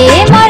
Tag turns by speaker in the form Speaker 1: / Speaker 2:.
Speaker 1: এতে মার